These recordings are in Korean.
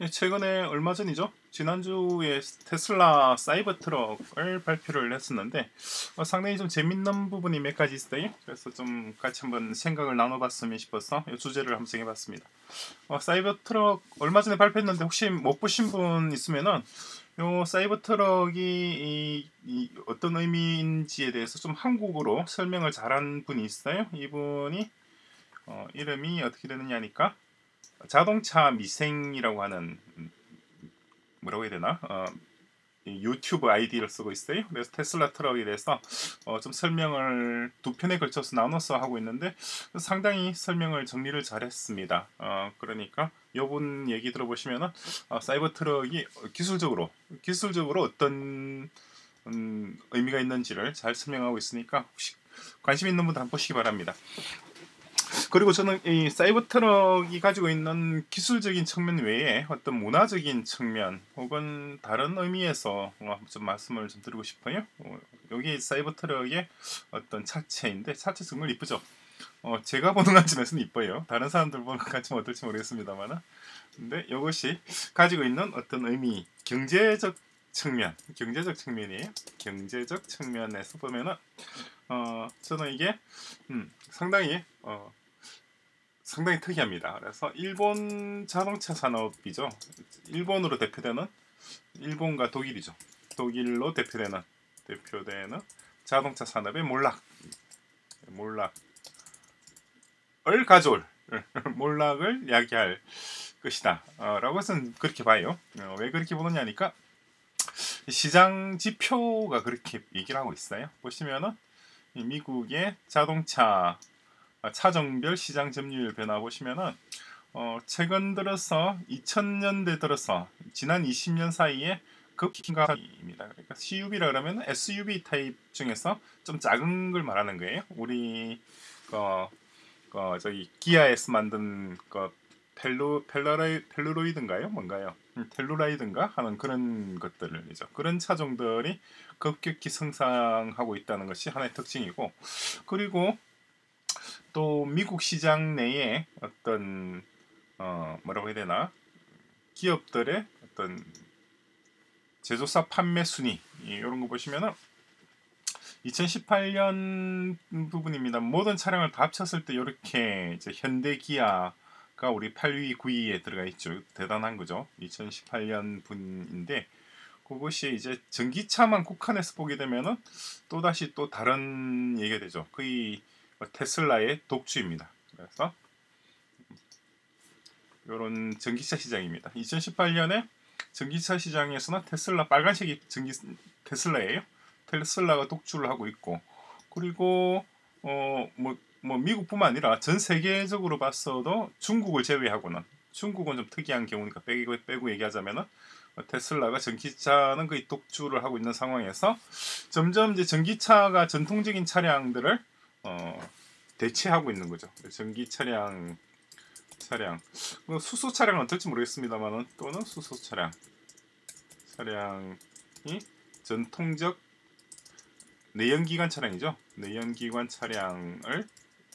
네, 최근에 얼마 전이죠. 지난주에 테슬라 사이버 트럭을 발표를 했었는데 어, 상당히 좀 재밌는 부분이 몇 가지 있어요. 그래서 좀 같이 한번 생각을 나눠봤으면 싶어서 이 주제를 한번 정해봤습니다. 어, 사이버 트럭 얼마 전에 발표했는데 혹시 못 보신 분 있으면은 요 사이버 트럭이 이, 이 어떤 의미인지에 대해서 좀 한국어로 설명을 잘한 분이 있어요. 이분이 어, 이름이 어떻게 되느냐니까 자동차 미생이라고 하는 음, 뭐라고 해야 되나 어, 유튜브 아이디를 쓰고 있어요. 그래서 테슬라 트럭에 대해서 어, 좀 설명을 두 편에 걸쳐서 나눠서 하고 있는데 상당히 설명을 정리를 잘했습니다. 어, 그러니까 요분 얘기 들어보시면은 어, 사이버 트럭이 기술적으로 기술적으로 어떤 음, 의미가 있는지를 잘 설명하고 있으니까 혹시 관심 있는 분들 한번 보시기 바랍니다. 그리고 저는 이 사이버 트럭이 가지고 있는 기술적인 측면 외에 어떤 문화적인 측면 혹은 다른 의미에서 좀 말씀을 좀 드리고 싶어요. 어, 여기 사이버 트럭의 어떤 차체인데 차체 정말 이쁘죠. 어, 제가 보는 관점에서는 이뻐요. 다른 사람들 보는 관점은 어떨지 모르겠습니다만은. 근데 이것이 가지고 있는 어떤 의미, 경제적 측면, 경제적 측면이에요. 경제적 측면에서 보면은 어, 저는 이게 음, 상당히 어, 상당히 특이합니다. 그래서 일본 자동차 산업이죠. 일본으로 대표되는 일본과 독일이죠. 독일로 대표되는 대표되는 자동차 산업의 몰락 몰락을 가져올 몰락을 야기할 것이다. 어, 라고 해서는 그렇게 봐요. 어, 왜 그렇게 보느냐니까 시장 지표가 그렇게 얘기를 하고 있어요. 보시면은 미국의 자동차 아, 차종별 시장 점유율 변화 보시면은 어, 최근 들어서 2000년대 들어서 지난 20년 사이에 급증가입니다. 그러니까 CUV라 그러면 SUV 타입 중에서 좀 작은 걸 말하는 거예요. 우리 어, 어 저기 기아에서 만든 그 펠로 펠루로이드인가요? 뭔가요? 음, 텔루라이드인가 하는 그런 것들이죠. 그런 차종들이 급격히 성장하고 있다는 것이 하나의 특징이고 그리고 또 미국 시장 내에 어떤 어 뭐라고 해야 되나 기업들의 어떤 제조사 판매 순위 이런 거 보시면은 2018년 부분입니다. 모든 차량을 다 합쳤을 때 이렇게 이제 현대 기아가 우리 8위, 9위에 들어가 있죠. 대단한 거죠. 2018년 분인데 그것이 이제 전기차만 국한해서 보게 되면은 또 다시 또 다른 얘기가 되죠. 거의 뭐 테슬라의 독주입니다. 그래서 이런 전기차 시장입니다. 2018년에 전기차 시장에서는 테슬라 빨간색이 전기 테슬라예요. 테슬라가 독주를 하고 있고 그리고 어뭐 뭐 미국뿐만 아니라 전 세계적으로 봤어도 중국을 제외하고는 중국은 좀 특이한 경우니까 빼고 빼고 얘기하자면은 테슬라가 전기차는 거의 독주를 하고 있는 상황에서 점점 이제 전기차가 전통적인 차량들을 어, 대체하고 있는 거죠. 전기 차량 차량 뭐 수소 차량은 어떨지 모르겠습니다만은 또는 수소 차량 차량이 전통적 내연기관 차량이죠. 내연기관 차량을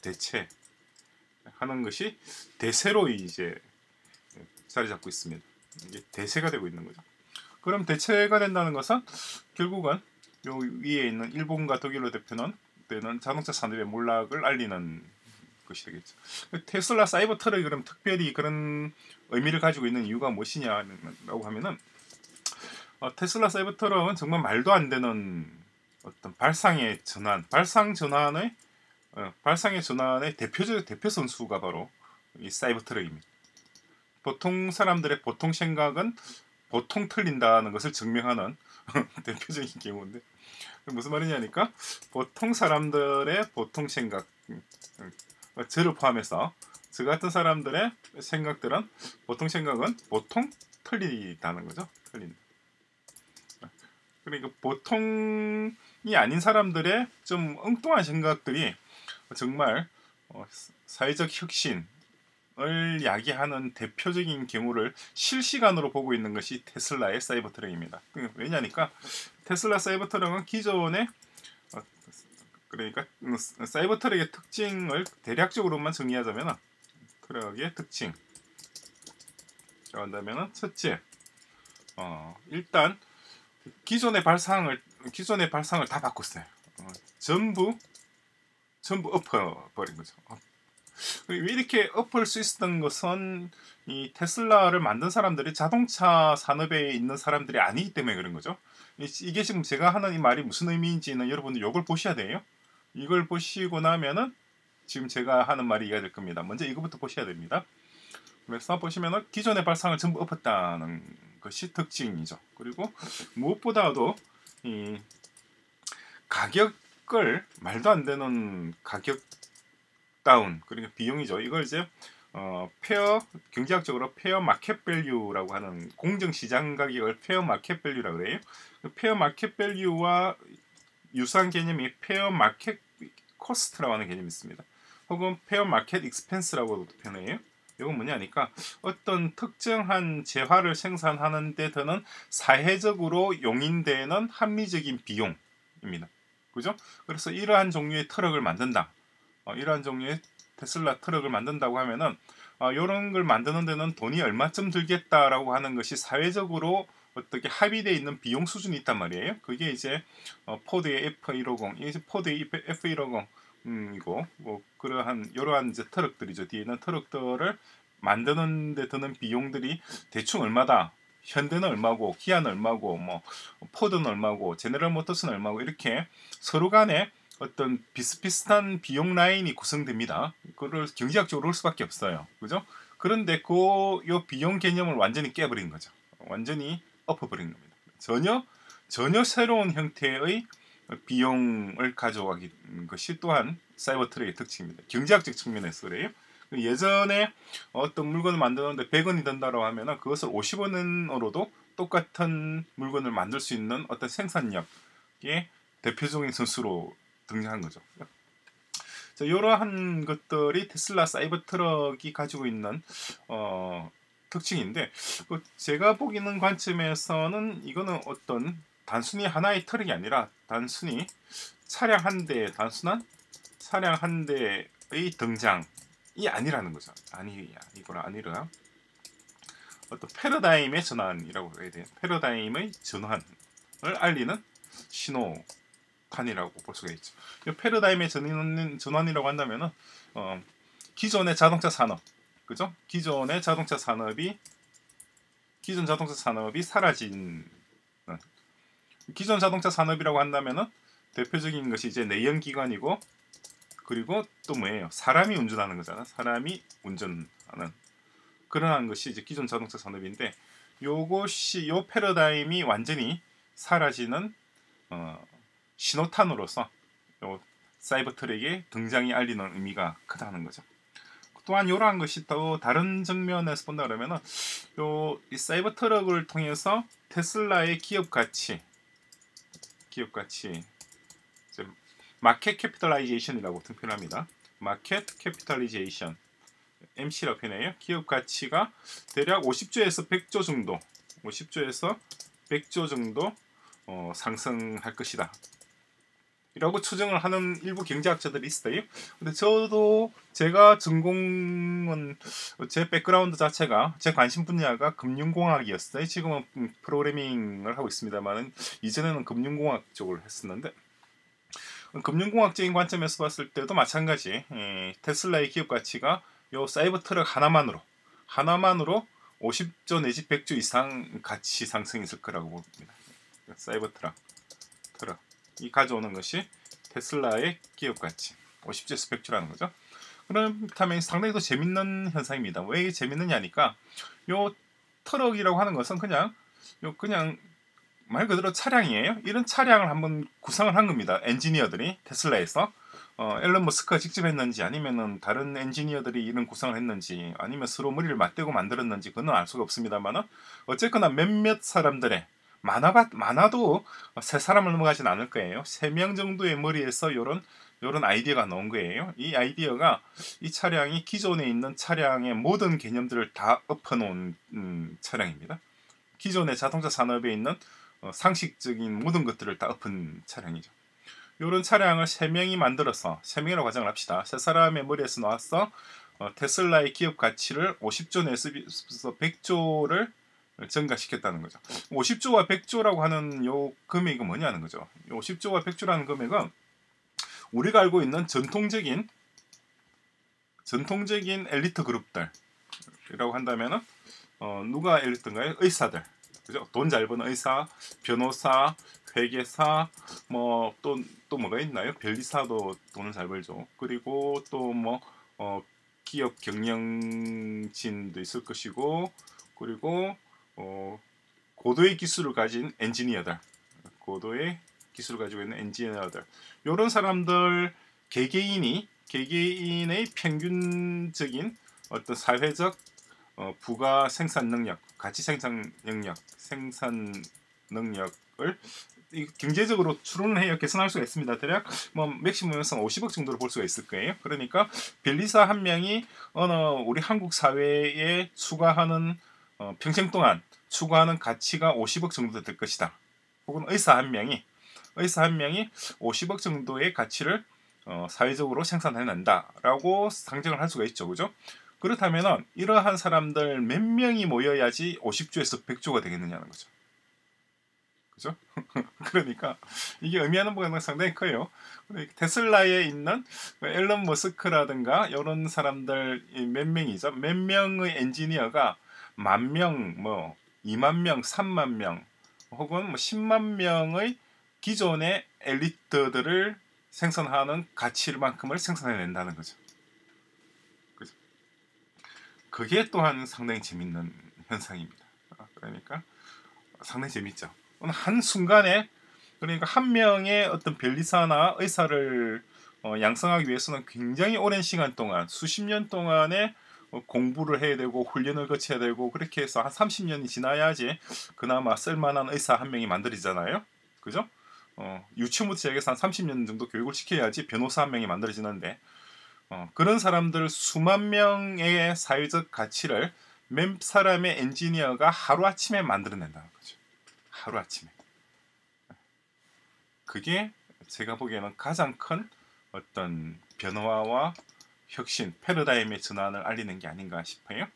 대체하는 것이 대세로 이제 자리 잡고 있습니다. 이게 대세가 되고 있는 거죠. 그럼 대체가 된다는 것은 결국은 요 위에 있는 일본과 독일로 대표되는 자동차 산업의 몰락을 알리는 것이 되겠죠. 테슬라 사이버 트럭이 그럼 특별히 그런 의미를 가지고 있는 이유가 무엇이냐라고 하면은 어, 테슬라 사이버 트럭은 정말 말도 안 되는 어떤 발상의 전환, 발상 전환의 어, 발상의 전환의 대표적 대표 선수가 바로 이 사이버 트럭입니다. 보통 사람들의 보통 생각은 보통 틀린다는 것을 증명하는 대표적인 경우인데 무슨 말이냐니까 보통 사람들의 보통 생각 음, 음, 저를 포함해서 저 같은 사람들의 생각들은 보통 생각은 보통 틀리다는 거죠. 틀린다. 그러니까 보통이 아닌 사람들의 좀 엉뚱한 생각들이 정말 어, 사회적 혁신, 을 야기하는 대표적인 경우를 실시간으로 보고 있는 것이 테슬라의 사이버 트럭입니다. 왜냐니까 테슬라 사이버 트럭은 기존의 어, 그러니까 사이버 트럭의 특징을 대략적으로만 정리하자면 트럭의 특징 한다면은 첫째, 어, 일단 기존의 발상을 기존의 발상을 다 바꿨어요. 어, 전부 전부 엎어 버린 거죠. 어. 왜 이렇게 엎을 수 있었던 것은 이 테슬라를 만든 사람들이 자동차 산업에 있는 사람들이 아니기 때문에 그런 거죠. 이게 지금 제가 하는 이 말이 무슨 의미인지는 여러분들 이걸 보셔야 돼요. 이걸 보시고 나면은 지금 제가 하는 말이 이해가 될 겁니다. 먼저 이거부터 보셔야 됩니다. 그래서 보시면은 기존의 발상을 전부 엎었다는 것이 특징이죠. 그리고 무엇보다도 이 가격을 말도 안 되는 가격 다운 그러니까 비용이죠. 이걸 이제 어, fair 경제학적으로 fair market value라고 하는 공정 시장 가격을 fair market value라고 그래요. 그 fair market value와 유사한 개념이 fair market cost라고 하는 개념이 있습니다. 혹은 fair market expense라고도 표현해요. 이건 뭐냐니까 어떤 특정한 재화를 생산하는 데 드는 사회적으로 용인되는 합리적인 비용입니다. 그죠? 그래서 이러한 종류의 트럭을 만든다. 어, 이러한 종류의 테슬라 트럭을 만든다고 하면은 어, 이런 걸 만드는 데는 돈이 얼마쯤 들겠다라고 하는 것이 사회적으로 어떻게 합의되어 있는 비용 수준이 있단 말이에요. 그게 이제 어, 포드의 F150, 이게 포드의 F150 음, 이고 뭐 그러한 이러한 이제 트럭들이죠. 뒤에 있는 트럭들을 만드는 데 드는 비용들이 대충 얼마다. 현대는 얼마고, 기아는 얼마고, 뭐 포드는 얼마고, 제네럴 모터스는 얼마고 이렇게 서로 간에 어떤 비슷비슷한 비용 라인이 구성됩니다. 그걸 경제학적으로 올 수밖에 없어요. 그죠? 그런데 그 요 비용 개념을 완전히 깨버린 거죠. 완전히 엎어버린 겁니다. 전혀 전혀 새로운 형태의 비용을 가져가기 것이 또한 사이버 트럭의 특징입니다. 경제학적 측면에서 그래요. 예전에 어떤 물건을 만드는데 100원이 든다고 하면 그것을 50원으로도 똑같은 물건을 만들 수 있는 어떤 생산력의 대표적인 선수로 등장한 거죠. 자, 이러한 것들이 테슬라 사이버 트럭이 가지고 있는 어, 특징인데 그 제가 보기는 관점에서는 이거는 어떤 단순히 하나의 트럭이 아니라 단순히 차량 한 대, 단순한 차량 한 대의 등장이 아니라는 거죠. 아니, 이거는 아니라 어떤 패러다임의 전환이라고 해야 돼요. 패러다임의 전환을 알리는 신호 탄이라고 볼 수가 있죠. 이 패러다임의 전환, 전환 이라고 한다면은 어, 기존의 자동차 산업, 그죠? 기존의 자동차 산업이 기존 자동차 산업이 사라진 기존 자동차 산업이라고 한다면은 대표적인 것이 이제 내연기관이고 그리고 또 뭐예요? 사람이 운전하는 거잖아. 사람이 운전하는 그러한 것이 이제 기존 자동차 산업인데 요것이 요 패러다임이 완전히 사라지는 어, 신호탄으로서 요 사이버 트럭의 등장이 알리는 의미가 크다는 거죠. 또한 이러한 것이 또 다른 측면에서 본다 그러면은 요이 사이버 트럭을 통해서 테슬라의 기업 가치 기업 가치 market capitalization이라고 표현합니다. market capitalization MC라고 표현해요. 기업 가치가 대략 50조에서 100조 정도 50조에서 100조 정도 어, 상승할 것이다. 이라고 추정을 하는 일부 경제학자들이 있어요. 근데 저도 제가 전공은 제 백그라운드 자체가 제 관심 분야가 금융공학이었어요. 지금은 프로그래밍을 하고 있습니다만 이전에는 금융공학 쪽을 했었는데 금융공학적인 관점에서 봤을 때도 마찬가지 테슬라의 기업 가치가 요 사이버 트럭 하나만으로 하나만으로 50조 내지 100조 이상 가치 상승이 있을 거라고 봅니다. 사이버 트럭 트럭 이 가져오는 것이 테슬라의 기업 가치 50조에서 100조라는 거죠. 그렇다면 상당히 더 재밌는 현상입니다. 왜 재밌느냐니까 요 트럭이라고 하는 것은 그냥 요 그냥 말 그대로 차량이에요. 이런 차량을 한번 구상을 한 겁니다. 엔지니어들이 테슬라에서 어, 앨런 머스크가 직접 했는지 아니면은 다른 엔지니어들이 이런 구상을 했는지 아니면 서로 머리를 맞대고 만들었는지 그건 알 수가 없습니다만은 어쨌거나 몇몇 사람들의 많아봤 많아도 세 사람을 넘어가진 않을 거예요. 세 명 정도의 머리에서 요런 요런 아이디어가 나온 거예요. 이 아이디어가 이 차량이 기존에 있는 차량의 모든 개념들을 다 엎어놓은 음, 차량입니다. 기존의 자동차 산업에 있는 어, 상식적인 모든 것들을 다 엎은 차량이죠. 이런 차량을 세 명이 만들어서 세 명이라고 가정을 합시다. 세 사람의 머리에서 나왔어 어, 테슬라의 기업 가치를 50조 내서 100조를 증가시켰다는 거죠. 50조와 100조라고 하는 요 금액이 뭐냐는 거죠. 50조와 100조라는 금액은 우리가 알고 있는 전통적인 전통적인 엘리트 그룹들이라고 한다면은 어, 누가 엘리트인가요? 의사들. 그죠? 돈 잘 버는 의사, 변호사, 회계사, 뭐 또또 뭐가 있나요? 변리사도 돈을 잘 벌죠. 그리고 또뭐 어, 기업 경영진도 있을 것이고 그리고 어, 고도의 기술을 가진 엔지니어들, 고도의 기술을 가지고 있는 엔지니어들, 이런 사람들 개개인이 개개인의 평균적인 어떤 사회적 어, 부가 생산 능력, 가치 생산 능력, 생산 능력을 경제적으로 추론을 해요. 계산할 수가 있습니다. 대략 뭐 맥시멈에서 50억 정도로 볼 수가 있을 거예요. 그러니까 변리사 한 명이 어느 우리 한국 사회에 추가하는 어, 평생 동안 추구하는 가치가 50억 정도 될 것이다. 혹은 의사 한 명이 의사 한 명이 50억 정도의 가치를 어, 사회적으로 생산해낸다라고 상정을 할 수가 있죠, 그죠? 그렇다면은 이러한 사람들 몇 명이 모여야지 50조에서 100조가 되겠느냐는 거죠. 그죠? 그러니까 이게 의미하는 부분은 상당히 커요. 테슬라에 있는 그 앨런 머스크라든가 이런 사람들 몇 명이죠? 몇 명의 엔지니어가 만 명, 뭐 2만 명, 3만 명 혹은 뭐 10만 명의 기존의 엘리트들을 생산하는 가치만큼을 생산해낸다는 거죠. 그죠? 그게 또한 상당히 재밌는 현상입니다. 그러니까 상당히 재밌죠. 한 순간에 그러니까 한 명의 어떤 변리사나 의사를 어, 양성하기 위해서는 굉장히 오랜 시간 동안 수십 년 동안의 어, 공부를 해야 되고 훈련을 거쳐야 되고 그렇게 해서 한 30년이 지나야지 그나마 쓸만한 의사 한 명이 만들어지잖아요. 그죠? 어, 유치원부터 시작해서 한 30년 정도 교육을 시켜야지 변호사 한 명이 만들어지는데 어, 그런 사람들 수만 명의 사회적 가치를 몇 사람의 엔지니어가 하루아침에 만들어낸다는 거죠. 하루아침에. 그게 제가 보기에는 가장 큰 어떤 변화와 혁신, 패러다임의 전환을 알리는 게 아닌가 싶어요.